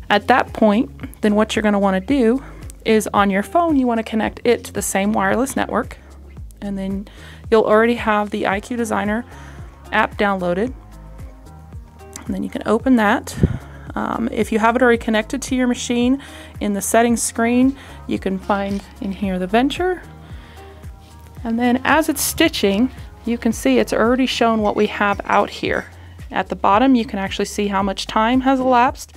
At that point, then what you're going to want to do is on your phone, you want to connect it to the same wireless network. And then you'll already have the IQ Designer app downloaded. And then you can open that um, if you have it already connected to your machine, in the settings screen, you can find in here the Venture. And then as it's stitching, you can see it's already shown what we have out here. At the bottom, you can actually see how much time has elapsed.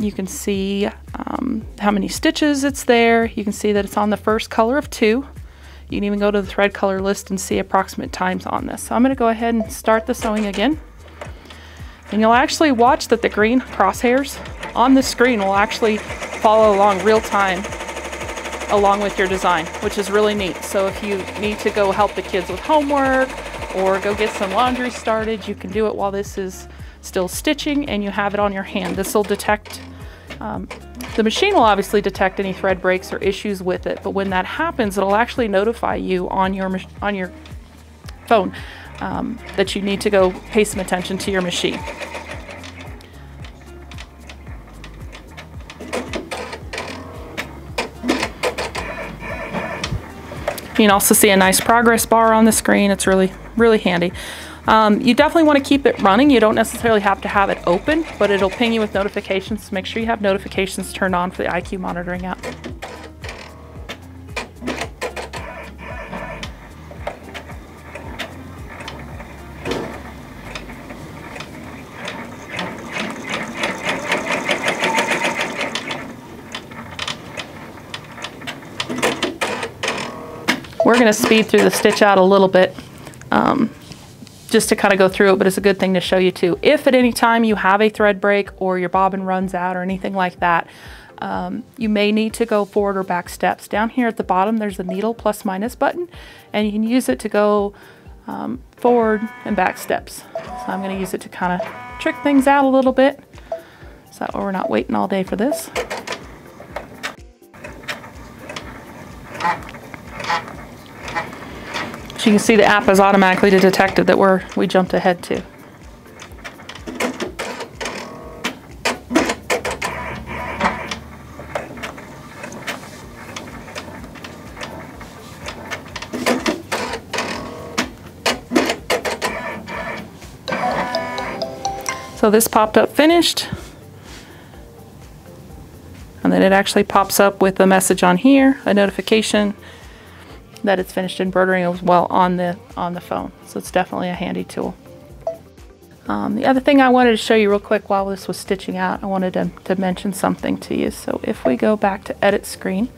You can see um, how many stitches it's there. You can see that it's on the first color of two. You can even go to the thread color list and see approximate times on this. So I'm gonna go ahead and start the sewing again. And you'll actually watch that the green crosshairs on the screen will actually follow along real time along with your design, which is really neat. So if you need to go help the kids with homework or go get some laundry started, you can do it while this is still stitching and you have it on your hand. This will detect, um, the machine will obviously detect any thread breaks or issues with it, but when that happens, it'll actually notify you on your, on your phone um, that you need to go pay some attention to your machine. You can also see a nice progress bar on the screen. It's really, really handy. Um, you definitely want to keep it running. You don't necessarily have to have it open, but it'll ping you with notifications. So make sure you have notifications turned on for the IQ monitoring app. We're going to speed through the stitch out a little bit um, just to kind of go through it, but it's a good thing to show you too. If at any time you have a thread break or your bobbin runs out or anything like that, um, you may need to go forward or back steps. Down here at the bottom, there's a needle plus minus button, and you can use it to go um, forward and back steps. So I'm going to use it to kind of trick things out a little bit so that we're not waiting all day for this. So you can see the app has automatically detected that we're, we jumped ahead to. So this popped up finished. And then it actually pops up with a message on here, a notification that it's finished embroidering as well on the on the phone. So it's definitely a handy tool. Um, the other thing I wanted to show you real quick while this was stitching out, I wanted to, to mention something to you. So if we go back to edit screen,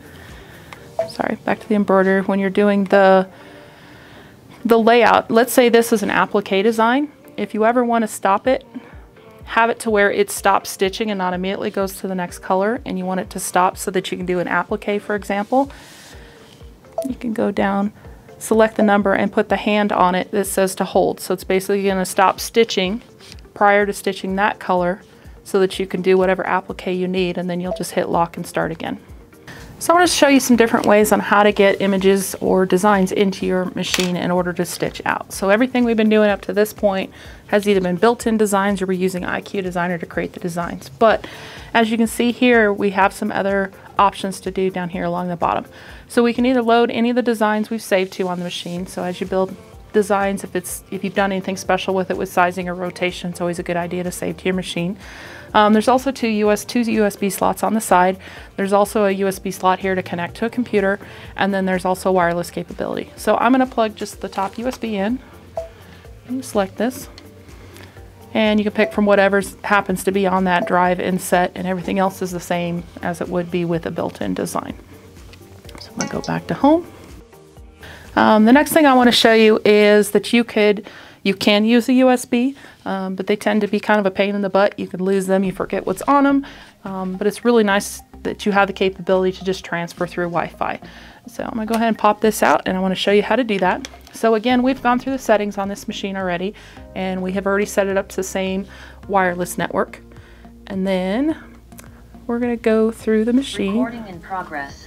sorry, back to the embroidery, when you're doing the, the layout, let's say this is an applique design. If you ever want to stop it, have it to where it stops stitching and not immediately goes to the next color and you want it to stop so that you can do an applique, for example, you can go down, select the number and put the hand on it that says to hold. So it's basically going to stop stitching prior to stitching that color so that you can do whatever applique you need and then you'll just hit lock and start again. So I want to show you some different ways on how to get images or designs into your machine in order to stitch out. So everything we've been doing up to this point has either been built-in designs or we're using IQ Designer to create the designs. But as you can see here, we have some other options to do down here along the bottom. So we can either load any of the designs we've saved to on the machine. So as you build designs, if it's if you've done anything special with it with sizing or rotation, it's always a good idea to save to your machine. Um, there's also two US two USB slots on the side. There's also a USB slot here to connect to a computer, and then there's also wireless capability. So I'm going to plug just the top USB in. And select this and you can pick from whatever happens to be on that drive inset and everything else is the same as it would be with a built-in design. I'm to go back to home. Um, the next thing I want to show you is that you could you can use a USB, um, but they tend to be kind of a pain in the butt. You can lose them, you forget what's on them, um, but it's really nice that you have the capability to just transfer through Wi-Fi. So I'm gonna go ahead and pop this out and I wanna show you how to do that. So again, we've gone through the settings on this machine already and we have already set it up to the same wireless network. And then we're gonna go through the machine. Recording in progress.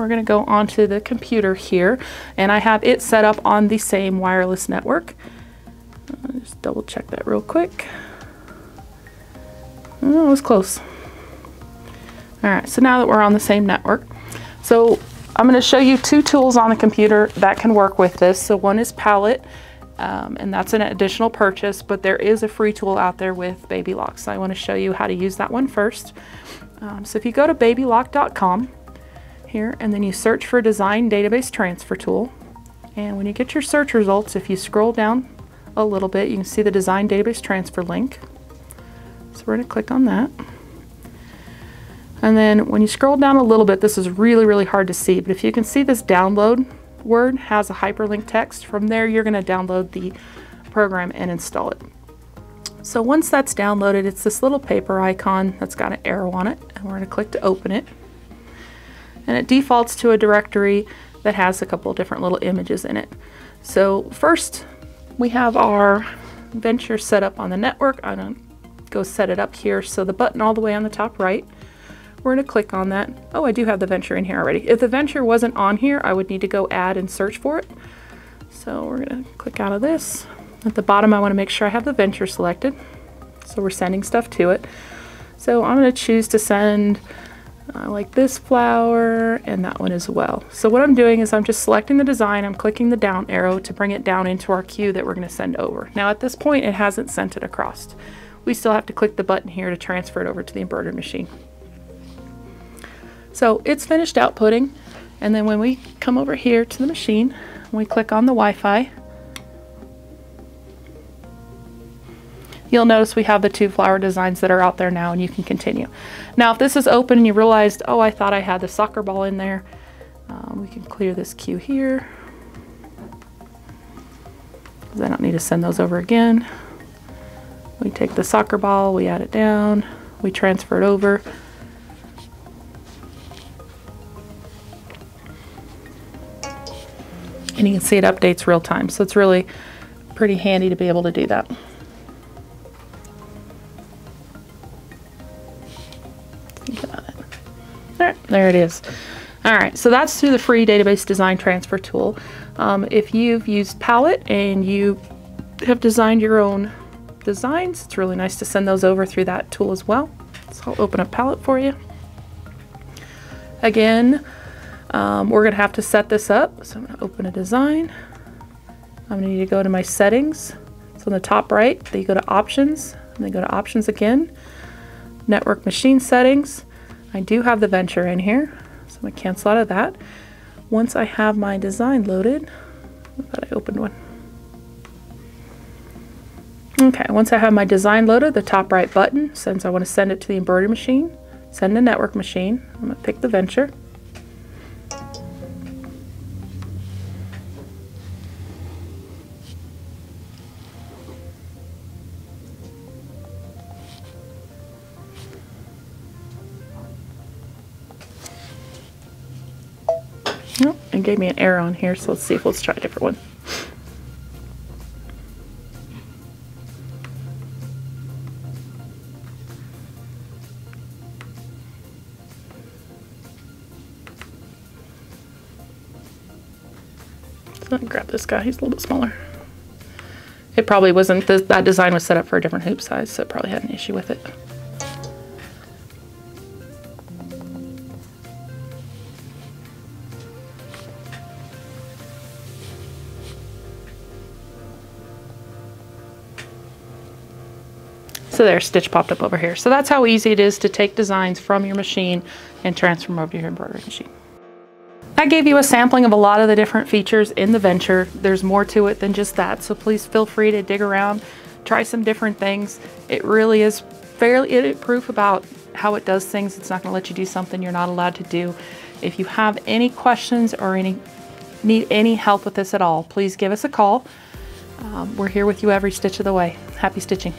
We're gonna go onto the computer here and I have it set up on the same wireless network. I'll just double check that real quick. Oh, it was close. All right, so now that we're on the same network, so I'm going to show you two tools on the computer that can work with this. So one is Palette, um, and that's an additional purchase, but there is a free tool out there with BabyLock. So I want to show you how to use that one first. Um, so if you go to babylock.com here, and then you search for Design Database Transfer Tool, And when you get your search results, if you scroll down a little bit, you can see the design database transfer link. So we're going to click on that. And then when you scroll down a little bit, this is really, really hard to see, but if you can see this download word has a hyperlink text, from there you're going to download the program and install it. So once that's downloaded, it's this little paper icon that's got an arrow on it, and we're going to click to open it. And it defaults to a directory that has a couple different little images in it. So first, we have our venture set up on the network. I'm to go set it up here. So the button all the way on the top right, we're going to click on that. Oh, I do have the venture in here already. If the venture wasn't on here, I would need to go add and search for it. So we're going to click out of this. At the bottom, I want to make sure I have the venture selected. So we're sending stuff to it. So I'm going to choose to send uh, like this flower and that one as well. So what I'm doing is I'm just selecting the design, I'm clicking the down arrow to bring it down into our queue that we're going to send over. Now at this point it hasn't sent it across. We still have to click the button here to transfer it over to the embroidery machine. So it's finished outputting. And then when we come over here to the machine, we click on the Wi-Fi, you'll notice we have the two flower designs that are out there now and you can continue. Now if this is open and you realized, oh I thought I had the soccer ball in there, um, we can clear this queue here. Because I don't need to send those over again. We take the soccer ball, we add it down, we transfer it over. and you can see it updates real time. So it's really pretty handy to be able to do that. There, there it is. All right, so that's through the free database design transfer tool. Um, if you've used Palette and you have designed your own designs, it's really nice to send those over through that tool as well. So I'll open up Palette for you. Again, um, we're going to have to set this up. So I'm going to open a design. I'm going to need to go to my settings. So on the top right, then you go to options, and then go to options again. Network machine settings. I do have the venture in here, so I'm to cancel out of that. Once I have my design loaded, I thought I opened one. Okay, once I have my design loaded, the top right button, since I want to send it to the embroidery machine, send to network machine, I'm to pick the venture. It gave me an error on here, so let's see if let's try a different one. So grab this guy, he's a little bit smaller. It probably wasn't, that design was set up for a different hoop size, so it probably had an issue with it. So there, stitch popped up over here. So that's how easy it is to take designs from your machine and transfer them over to your embroidery machine. I gave you a sampling of a lot of the different features in the Venture. There's more to it than just that, so please feel free to dig around, try some different things. It really is fairly proof about how it does things. It's not gonna let you do something you're not allowed to do. If you have any questions or any need any help with this at all, please give us a call. Um, we're here with you every stitch of the way. Happy stitching.